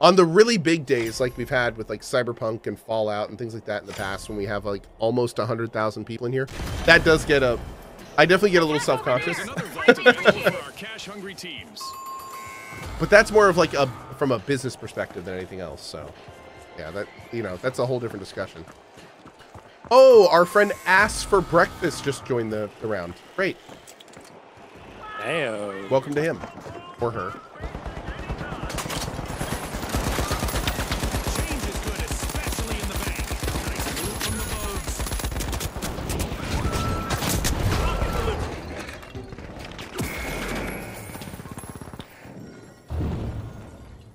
On the really big days, like we've had with like Cyberpunk and Fallout and things like that in the past, when we have like almost 100,000 people in here, that does get a... I definitely get a little self-conscious. but that's more of like a from a business perspective than anything else, so... Yeah, that, you know, that's a whole different discussion. Oh, our friend Ass for Breakfast just joined the, the round. Great. Heyo. Welcome to him. Or her.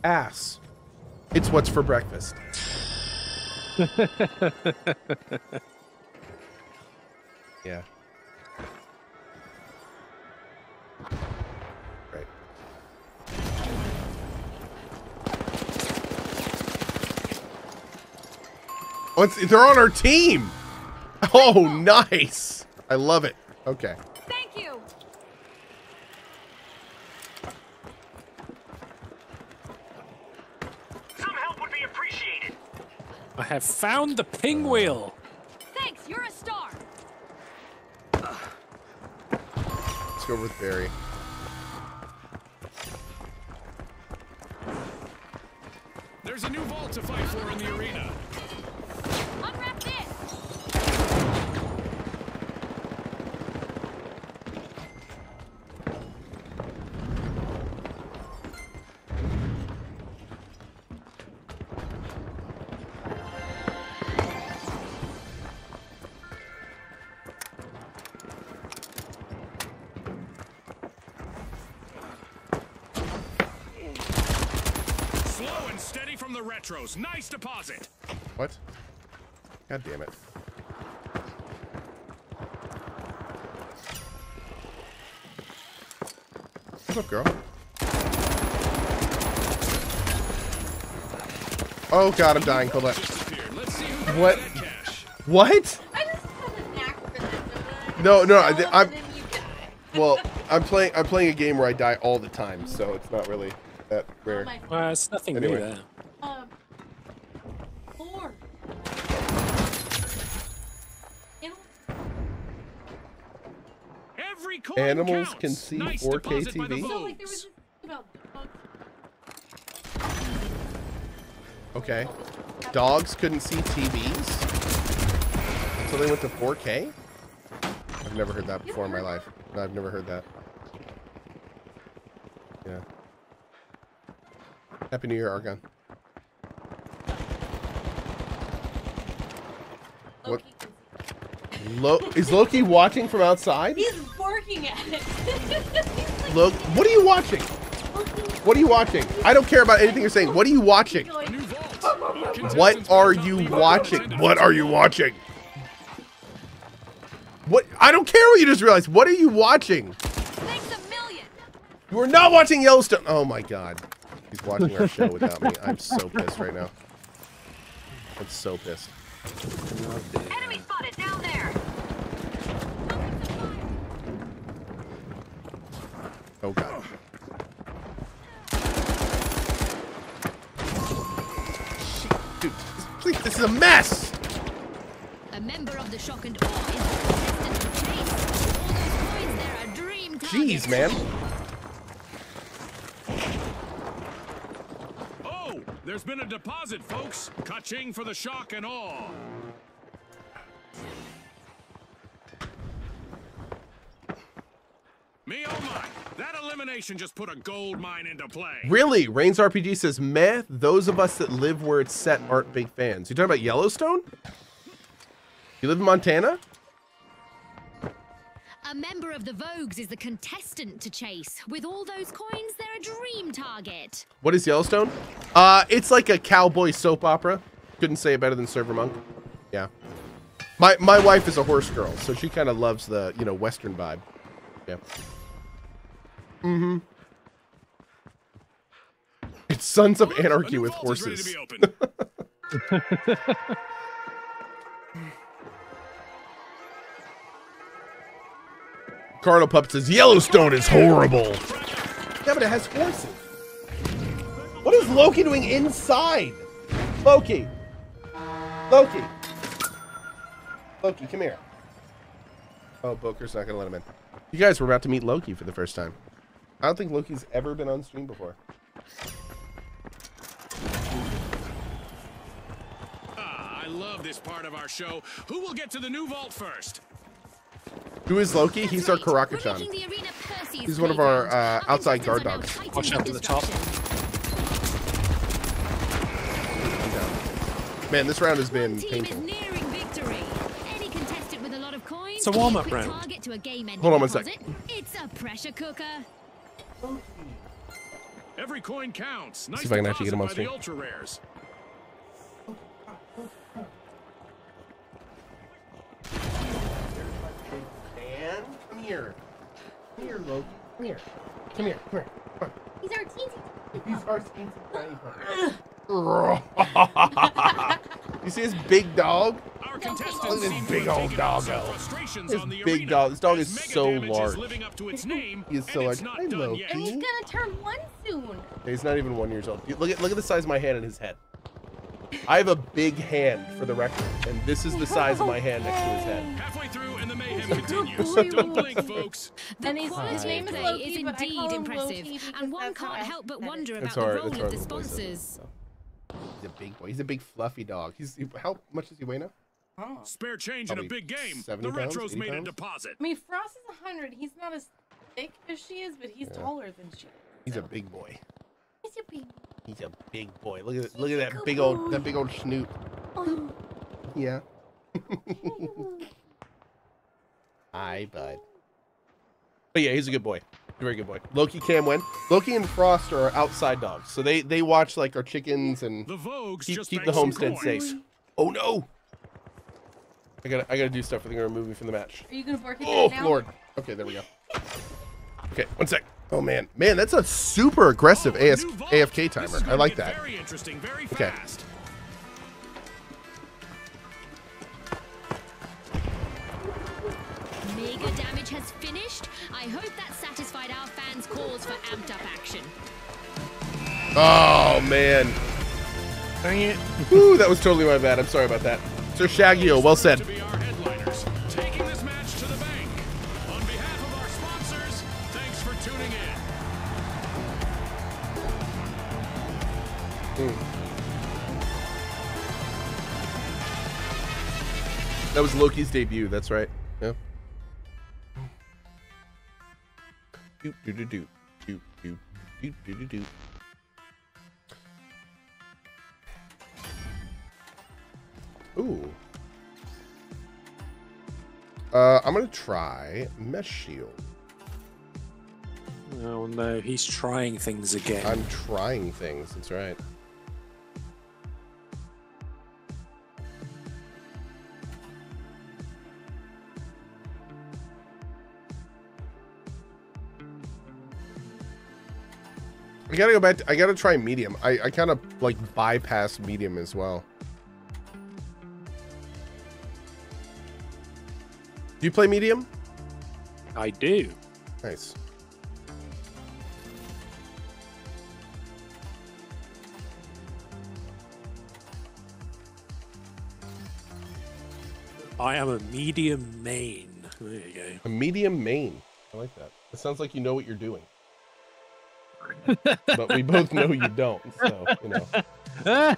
Ass. It's what's for breakfast. yeah. Right. Oh, they're on our team. Oh, nice. I love it. Okay. Thank you. Some help would be appreciated. I have found the ping wheel. Thanks, you're a star. Let's go with Barry. There's a new vault to fight for in the arena. From the retros. Nice deposit. What? God damn it. What's up, girl? Oh god, I'm dying. Hold on. What? What? I just have a knack for that. No, no, I, oh, All I'm. of them you die. Well, I'm playing. I'm playing a game where I die all the time, so it's not really that rare. Oh my Well, it's nothing Anyway. new there. Um, four. You know, Every coin Animals counts. can see nice 4K deposit TV? so like there was Vogues. this about bugs. Okay. Dogs couldn't see TVs, so they went to 4K. I've never heard that before in my life. No, I've never heard that. Yeah. Happy New Year, Argon. What? Loki can see. Lo is Loki watching from outside? Working at it. He's like Lo what are you watching? What are you watching? I don't care about anything you're saying. What are you watching? going, New vault. What are you watching? What are you watching? What? I don't care what you just realized. What are you watching? You are not watching Yellowstone. Oh my god. He's watching our show without me. I'm so pissed right now. I'm so pissed. Enemy spotted down there. Oh god. Shit, Dude, this, please, this is a mess. A member of the shock and awe is the to chase. All those coins there are dream targets. Jeez, man. Oh, there's been a deposit, folks. Ka-ching for the shock and awe. Me oh my, that elimination just put a gold mine into play. Really? Reigns RPG says, meh, those of us that live where it's set aren't big fans. You talking about Yellowstone? You live in Montana? A member of the Vogues is the contestant to chase. With all those coins, they're a dream target. What is Yellowstone? Uh, it's like a cowboy soap opera. Couldn't say it better than Server Monk. Yeah. My my wife is a horse girl, so she kind of loves the, you know, western vibe. Yeah. Mm-hmm. It's Sons of Anarchy with horses. to. Cardinal Puppet says Yellowstone is horrible. Yeah, but it has horses. What is Loki doing inside? Loki. Loki. Loki, come here. Oh, Booker's not gonna let him in. You guys were about to meet Loki for the first time. I don't think Loki's ever been on stream before. Ah, I love this part of our show. Who will get to the new vault first? Who is Loki? That's He's our right, we're Karakachan. making the arena Percy's He's one of our, uh, outside guard dogs. Watch out with for the top. Man, this round has been team painful. is nearing victory. Any contestant with a lot of coins It's a can warm-up quick round. target to a game-ending Hold on one sec. It's a pressure cooker. Every coin counts. Nice if I can actually get him on deposit by stream. the ultra rares. Man, come here. Come here, Loki. Come here. Come here. Come here. Come here. He's our teensy. on. He's our teensy tiny You see this big dog? Our Look at this big old taken out doggo. This big dog- this dog is so large. Is living up to its name, He is so large. Hi, Loki. And he's gonna turn one soon. He's not even one years old. Look at look at the size of my hand and his head. I have a big hand for the record, and this is the size of my hand next to his head. Halfway through, and the mayhem He's a good continues. boy, Don't blink, folks. The And his name of is Loki, is but I call indeed impressive, and one can't help but wonder about the role of the when the voice does it, sponsors. So. He's a big boy. He's a big fluffy dog. He's he, how much does he weigh now? Spare change in a big game. The pounds, Retro's 80 made a deposit. I mean, Frost is a hundred. He's not as thick as she is, but he's taller than she is. He's a big boy. He's a baby. He's a big boy. Look at look at that big old that big old snoot. Oh. Yeah. Hi, bud. But yeah, he's a good boy. Very good boy. Loki can win. Loki and Frost are outside dogs, so they they watch like our chickens and The Vogues keep keep the homestead safe. Oh no! I gotta I gotta do stuff. They're gonna remove me from the match. Are you gonna bark at Oh that now? lord. Okay, there we go. Okay, one sec. Oh man, man, that's a super aggressive Oh, a AS- AFK timer. I like that. Very interesting. Very Okay. fast. Mega damage has finished. I hope that satisfied our fans' calls for amped up action. Oh man. Dang it. Ooh, that was totally my bad. I'm sorry about that. Sir Shaggio, well said. To be our headliners, taking this match to the bank. On behalf of our sponsors, thanks for tuning in. Hmm. That was Loki's debut. That's right. Yeah. Doop doo doo doo doop doop doop doo doo doo. Ooh. Uh, I'm gonna try mesh shield. Oh no, he's trying things again. I'm trying things. That's right. Gotta go back. To, I gotta try medium. I, I kind of like bypass medium as well. Do you play medium? I do. Nice. I am a medium main. There you go. A medium main. I like that. It sounds like you know what you're doing. but we both know you don't, so you know.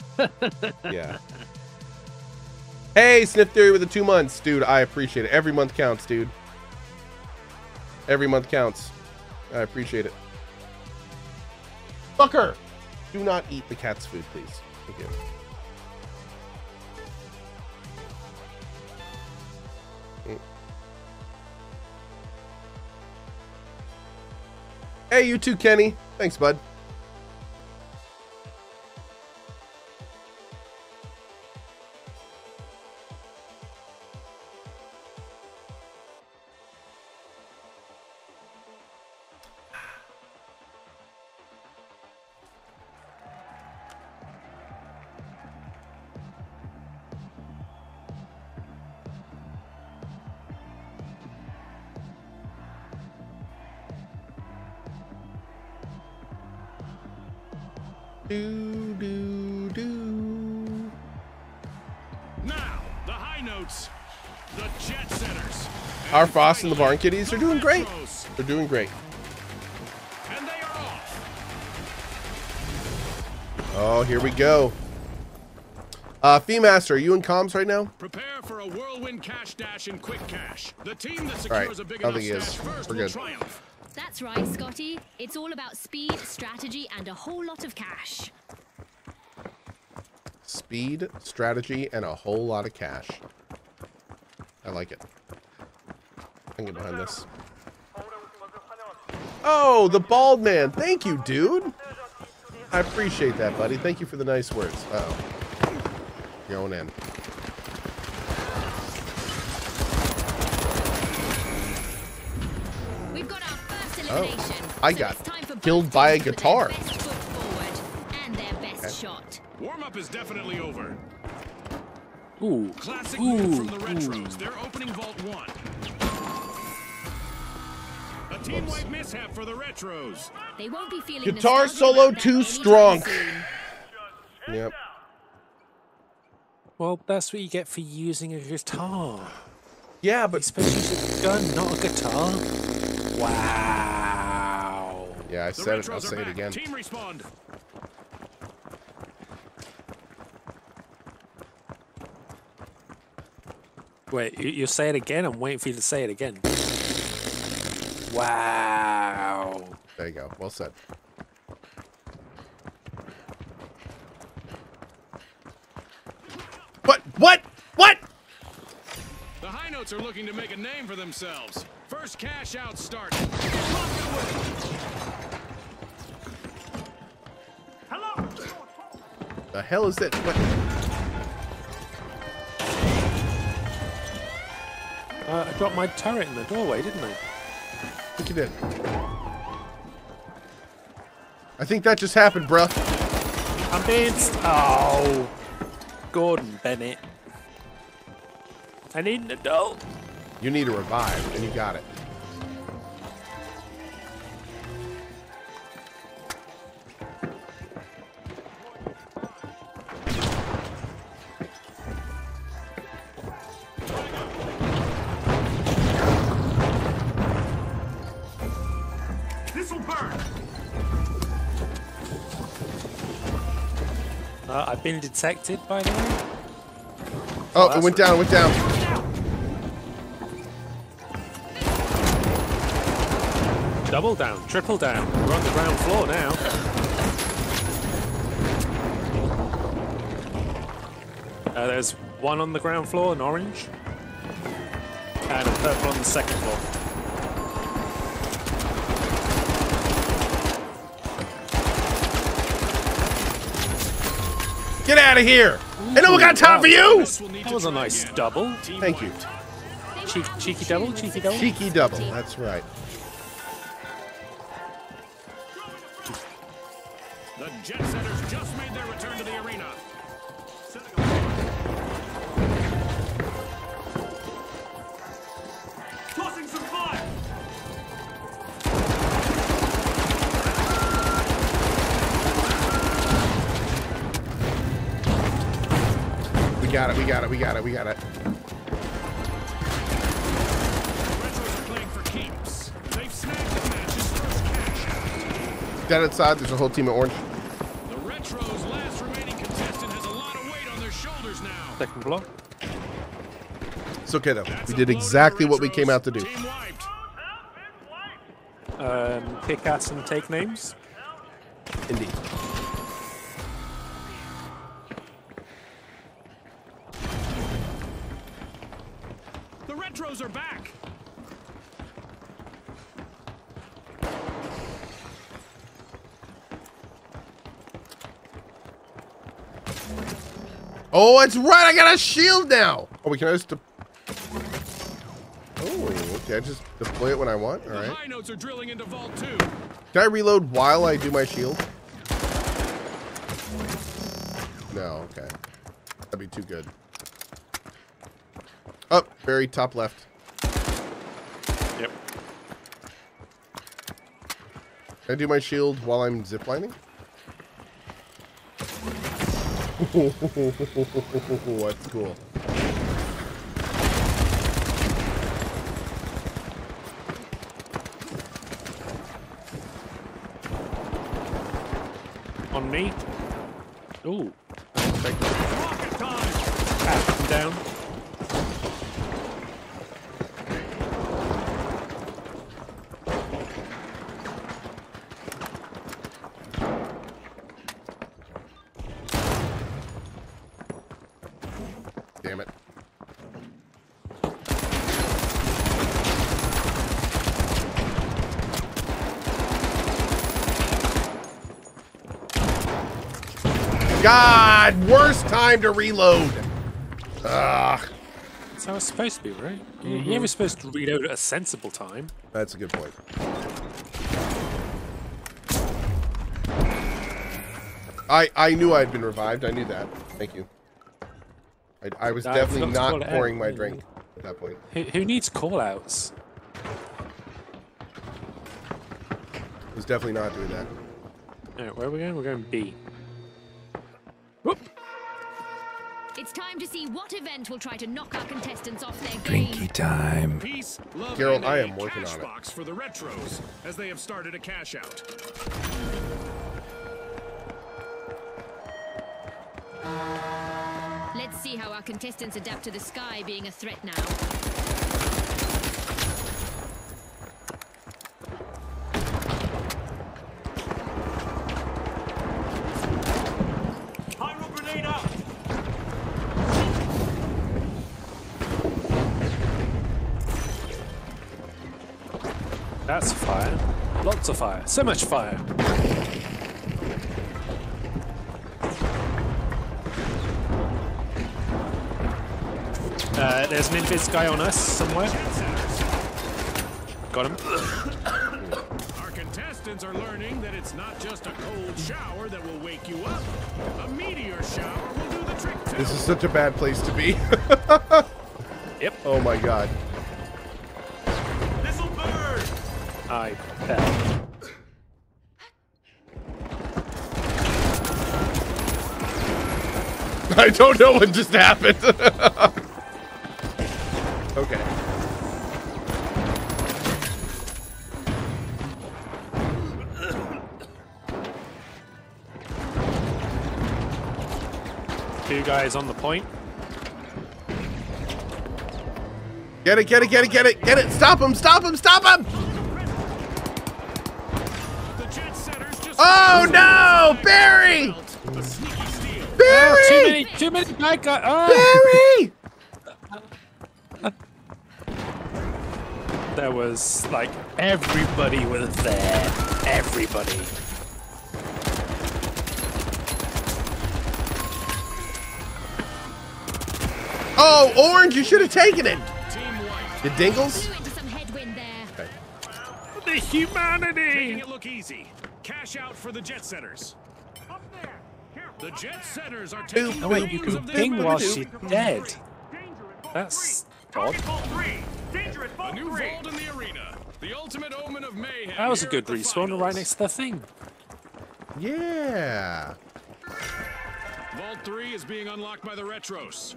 Yeah. Hey, Sniff Theory with the two months, dude. I appreciate it. Every month counts, dude. Every month counts. I appreciate it. Fucker! Do not eat the cat's food, please. Thank you. Hey, you too, Kenny. Thanks, bud. Our And Foss and the Barn Kitties are doing great. They're doing great. And they are off. Oh, here we go. Uh, Fee Master, are you in comms right now? Prepare for a whirlwind cash dash in quick cash. The team that All right. secures a big enough think is. stash first We're will good. triumph. That's right, Scotty. It's all about speed, strategy, and a whole lot of cash. Speed, strategy, and a whole lot of cash. I like it. I can get behind this. Oh, the bald man. Thank you, dude. I appreciate that, buddy. Thank you for the nice words. Uh oh Going in. We've got our first elimination. Oh, I got it's time for killed by a teams to put guitar. Best foot forward and their best shot. Warm up is definitely over. Ooh. Classic Ooh. from the ooh. They're opening Vault 1. A mishap for the Retros. They won't be feeling Guitar solo too strong. Yep. Well, that's what you get for using a guitar. Yeah, but supposed to use a gun, not a guitar. Wow. yeah, I said it. I'll are say it again. Team respawn. Wait, you, you say it again? I'm waiting for you to say it again. Wow. There you go. Well said. What? What? What? The high notes are looking to make a name for themselves. First cash out start. Hello! The hell is that? What? Uh, I dropped my turret in the doorway, didn't I? I think you did. I think that just happened, bruh. I'm being. St- oh. Gordon Bennett. I need an adult. You need a revive, and you got it. I've been detected, by the way. Oh, it went down, it went down. Double down, triple down. We're on the ground floor now. Uh, there's one on the ground floor, an orange, and a purple on the second floor. Get out of here! Ain't no one got time for you! This will need That was a nice again. double. Thank you. Cheek, cheeky double, cheeky double. Cheeky double, that's right. The Jet got it, we got it, we got it, we got it. The Retros are playing for keeps. They've snagged the match's first cash out. Dead outside, there's a whole team of orange. The Retros' last remaining contestant has a lot of weight on their shoulders now. Second floor. It's okay though. That's We did blow to the exactly what we came out to do. Team wiped. Um, kick ass and take names. Indeed. Are back. Oh, it's right. I got a shield now. Oh, we can I just. Oh, okay. I just deploy it when I want. All right. The high notes are drilling into Vault 2. Can I reload while I do my shield? No. Okay. That'd be too good. Up, very top left. Can I do my shield while I'm ziplining? What's cool? On me. Ooh. Rocket time! Up and down. Damn it. God, worst time to reload. Ugh, That's how it's supposed to be, right? You- You're mm-hmm. never supposed to reload at a sensible time. that's a good point. I I knew I'd been revived. I knew that. Thank you. I, I was definitely forgot to call not out. pouring my drink at that point. Who, who needs call-outs? I was definitely not doing that. Alright, where are we going? We're going B. It's time to see what event will try to knock our contestants off their game. Drinky time. Peace, love, Gerald, and I a am working cash on it. box for the retros, as they have started a cash out. Let's see how our contestants adapt to the sky being a threat now. Lots of fire. So much fire. Uh, there's an invis guy on us somewhere. Got him. Our contestants are learning that it's not just a cold shower that will wake you up. A meteor shower will do the trick too. This is such a bad place to be. Yep. oh my god. I fell. I don't know what just happened. okay. Two guys on the point. Get it, get it, get it, get it, get it. Stop him, stop him, stop him. The jet setters just Oh no, Barry! a sneaky steal. Oh, too many, too many bad guys. Oh! Barry! There was like everybody was there. Everybody. Oh, Orange, you should have taken it. Team White, You dingles? Blew into some. The making humanity. it look easy. Cash out for the jet setters. Up there! Careful! The jet setters are Boop, taking Oh wait, you can of this ping while she's dead. Danger That's odd. Target vault three! Danger at A new vault in the arena. The ultimate omen of mayhem. That was a here good at the respawn right next to the thing. Yeah. Vault 3 is being unlocked by the retros.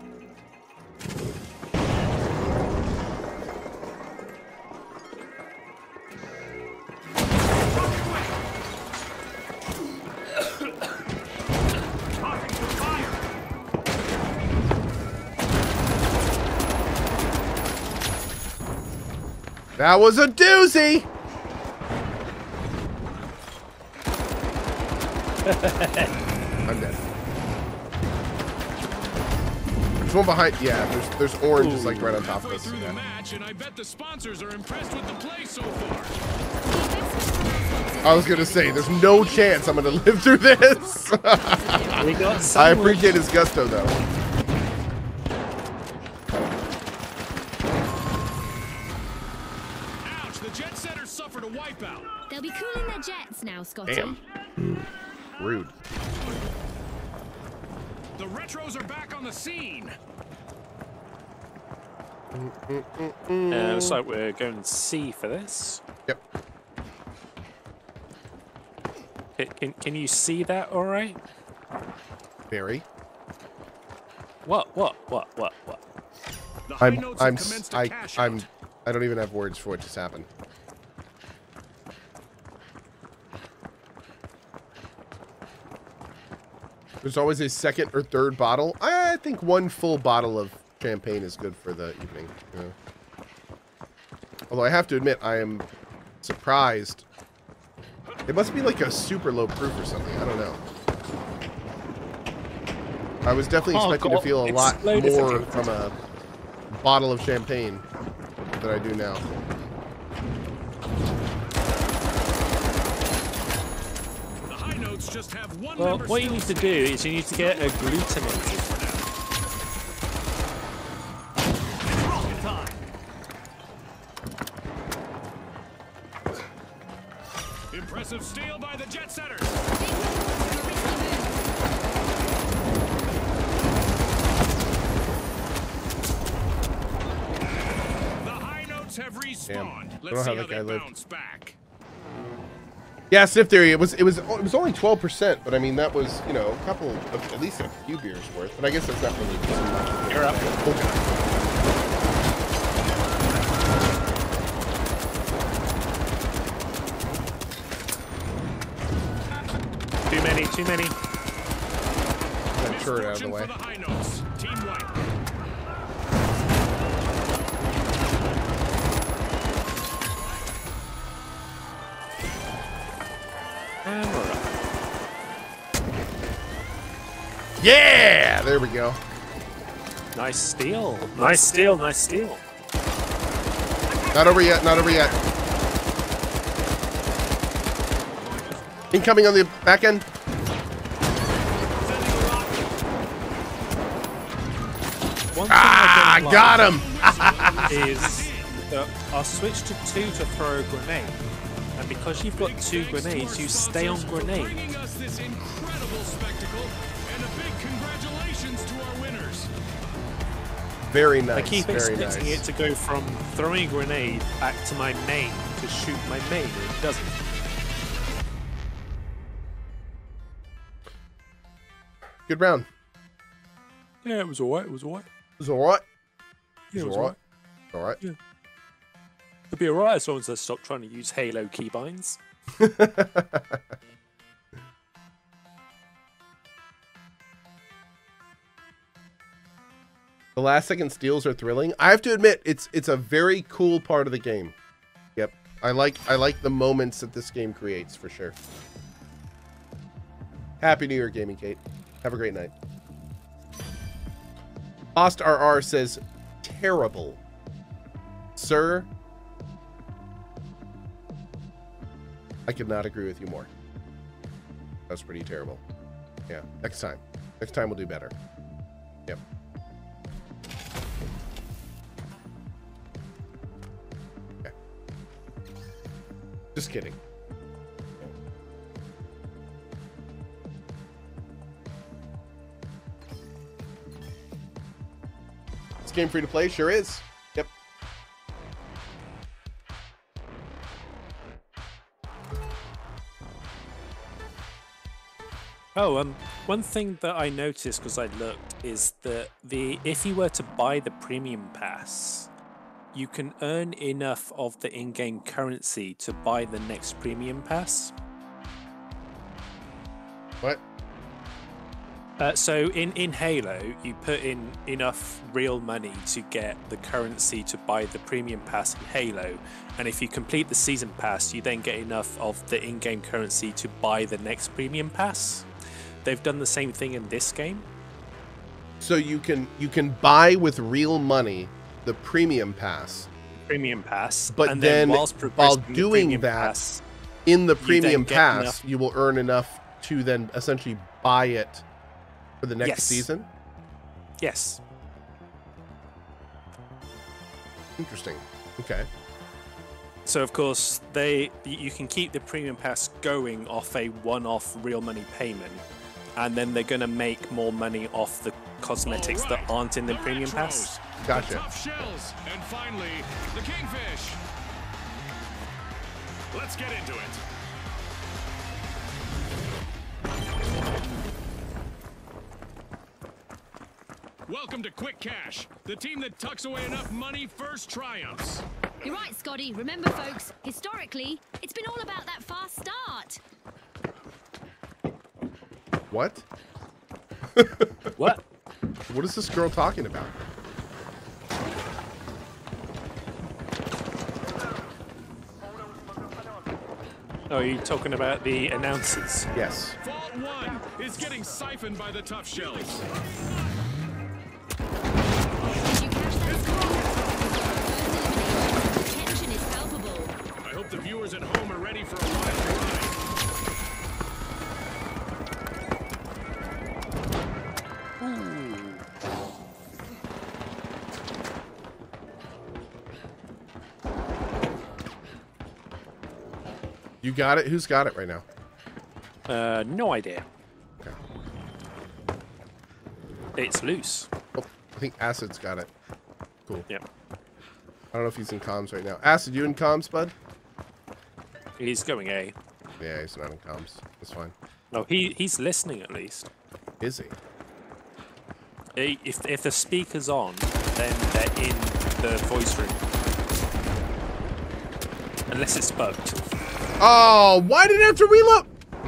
That was a doozy. I'm dead. There's one behind. Yeah, there's there's orange just like right on top of us. the Yeah. match, and I bet the sponsors are impressed with the play so far. I was gonna say, there's no chance I'm gonna live through this. I appreciate his gusto though. Ouch, the jet setters suffered a wipeout. They'll be cooling their jets now, Scotty. Damn. Rude. The retros are back on the scene. Uh, looks like we're going C for this. Yep. Can, can, can you see that all right? Barry. What? What? What? What? What? I'm I'm commenced a I cash I'm. I don't even have words for what just happened. There's always a second or third bottle. I think one full bottle of champagne is good for the evening. Although I have to admit, I am surprised. It must be like a super low proof or something. I don't know. I was definitely Oh, expecting to feel a lot more from a bottle of champagne than I do now. The high notes just have one Well, what you need to do is you need to get a glutamate. Yeah, Sniff Theory. It was it was it was only twelve percent, but I mean that was you know a couple of at least a few beers worth. But I guess that's not really too much. You're up. Okay. Too many. Too many. That turret out of the Misfortune way. Yeah, there we go. Nice steal. Nice steal. Nice steal. Not over yet. Not over yet. Incoming on the back end. Ah, I got him. is that I'll switch to two to throw a grenade. And because you've got two grenades, you stay on grenade. Very nice. I keep very expecting nice. it to go from throwing a grenade back to my main to shoot my main, and it doesn't. Good round. Yeah, it was alright. It was alright. It was alright. Yeah, It it was was alright. alright. Alright. It'll be alright as long as I stop trying to use Halo keybinds. The last second steals are thrilling. I have to admit, it's it's a very cool part of the game. Yep. I like I like the moments that this game creates for sure. Happy New Year, Gaming Kate. Have a great night. Lost RR says, terrible. Sir, I could not agree with you more. That's pretty terrible. Yeah, next time. Next time we'll do better. Just kidding. This game free to play? Sure is. Yep. Oh, um, one thing that I noticed because I looked is that the if you were to buy the premium pass, you can earn enough of the in-game currency to buy the next premium pass. What? Uh, so in, in Halo, you put in enough real money to get the currency to buy the premium pass in Halo, and if you complete the season pass, you then get enough of the in-game currency to buy the next premium pass. They've done the same thing in this game. So you can you can buy with real money the premium pass. Premium pass, But and then whilst while doing that, pass, In the premium get pass, enough- you will earn enough to then essentially buy it for the next Yes. season. yes, Interesting. Okay. So of course they you can keep the premium pass going off a one-off real money payment, and then they're gonna make more money off the cosmetics All that aren't in the, premium pass. Gotcha. Tough shells, and finally, the kingfish. Let's get into it. Welcome to Quick Cash. The team that tucks away enough money first triumphs. You're right, Scotty. Remember, folks, historically, it's been all about that fast start. What? What? What is this girl talking about? Oh, are you talking about the announcers? Yes. Vault 1 is getting siphoned by the tough shells. Did you catch that, Scotty? First elimination. The tension is palpable. I hope the viewers at home are ready for a wild got it? Who's got it right now? Uh, no idea. Okay. It's loose. Oh, I think Acid's got it. Cool. Yep. I don't know if he's in comms right now. Acid, you in comms, bud? He's going A. Yeah, he's not in comms. That's fine. No, he he's listening at least. Is he? He- If if the speaker's on, then they're in the voice room. Unless it's bugged. Oh, why did it have to reload? I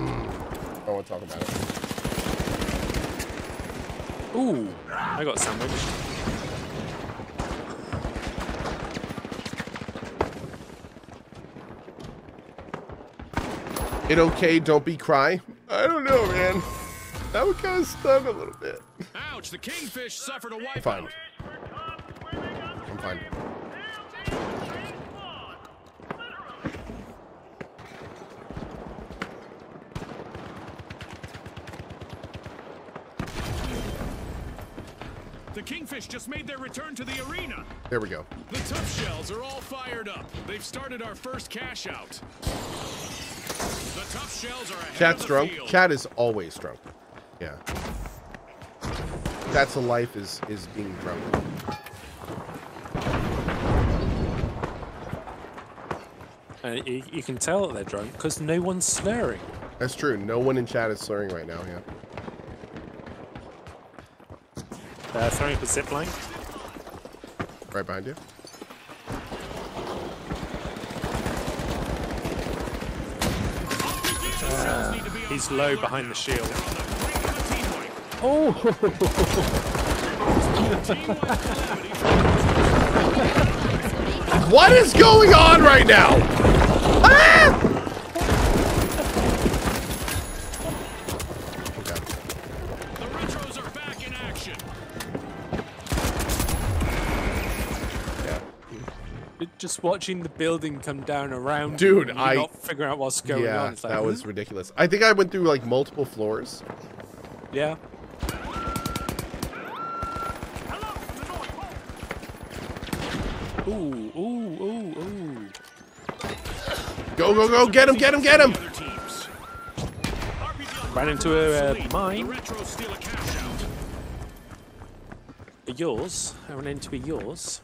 don't want to talk about it. Ooh, I got sandwiched. It okay, don't be cry. I don't know, man. That would kind of stun a little bit. Ouch, the kingfish suffered a wipeout. Fine. I'm fine. The just made their return to the arena. There we go. The tough shells are all fired up. They've started our first cash out. The tough shells are ahead Chat's of the drunk. field. Chat is always drunk. Yeah. That's a life is is being drunk. Uh, you, you can tell that they're drunk because no one's slurring. That's true. No one in chat is slurring right now. Yeah. Uh, throwing for zip line. Right behind you. He's low behind the shield. Oh! what is going on right now? Just watching the building come down around Dude, you, and I- not figuring out what's going yeah, on. Like, that was ridiculous. I think I went through like multiple floors. yeah. Ooh, ooh, ooh, ooh. Go, go, go! Get him! Get him! Get him! The other teams. Ran into a uh, mine. retros steal a cash out. A yours. I ran into a yours.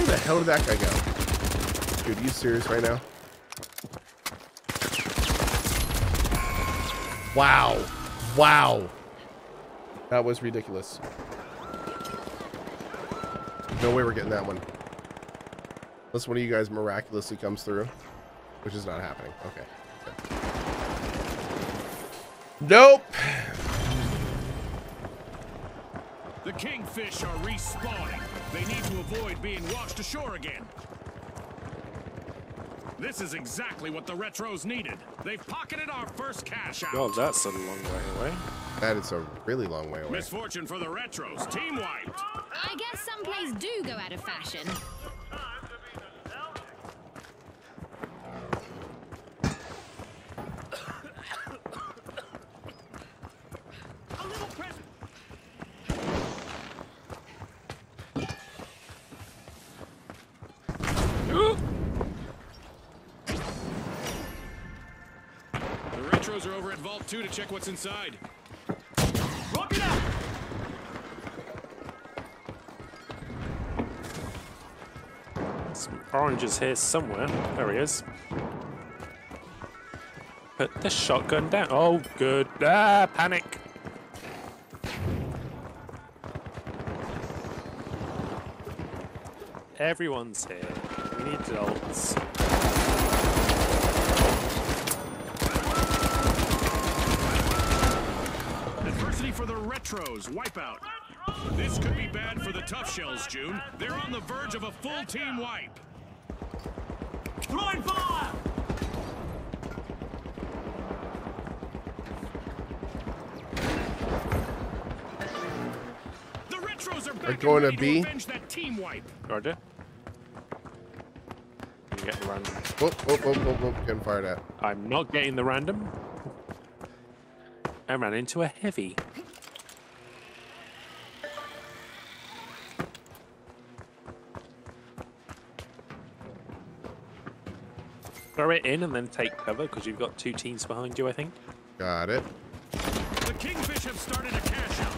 Where the hell did that guy go? Dude, are you serious right now? Wow. Wow. That was ridiculous. No way we're getting that one. Unless one of you guys miraculously comes through. Which is not happening. Okay. Nope. The kingfish are respawning. They need to avoid being washed ashore again. This is exactly what the retros needed. They've pocketed our first cash out. God, that's a long way away. That is a really long way away. Misfortune for the retros. Team wiped. I guess some plays do go out of fashion. Those are over at Vault 2 to check what's inside. Lock it up! Some oranges here somewhere. There he is. Put the shotgun down. Oh, good. Ah, panic. Everyone's here. We need adults. For the retros. Wipeout. This could be bad for the tough shells, June. They're on the verge of a full team wipe. Throwing fire! The retros are back and going to ready B? avenge that team wipe. Roger. You get the random. Oh, oh, oh, oh, oh, getting fired at. I'm not getting the random. I ran into a heavy. Throw it in and then take cover because you've got two teams behind you, I think. Got it. The Kingfish have started a cash out.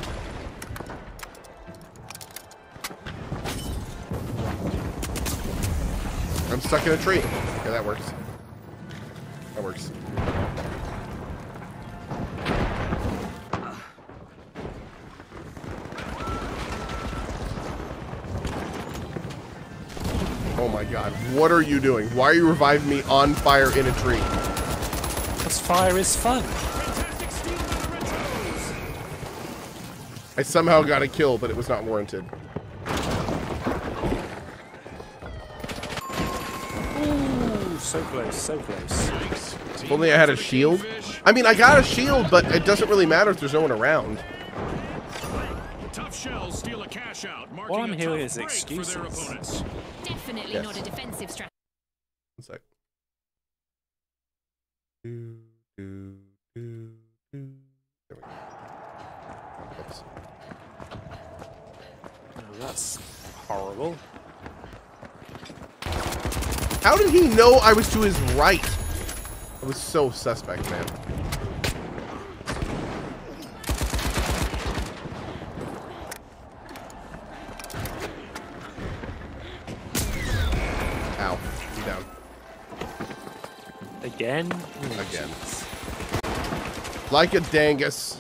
I'm stuck in a tree. Yeah, that works. That works. God. What are you doing? Why are you reviving me on fire in a tree? Because fire is fun. Fantastic steal by the retros. I somehow got a kill, but it was not warranted. Ooh, so close, so close. If only I had a shield. I mean, I got a shield, but it doesn't really matter if there's no one around. Tough shells steal a cash out, marking All I'm a hearing tough is break for their excuses. Opponents. Definitely Yes. not a defensive strategy. One sec. Do, do, do, do. There we go. Oops. Oh, that's horrible. How did he know I was to his right? I was so suspect, man. Again? Again. Like a dangus.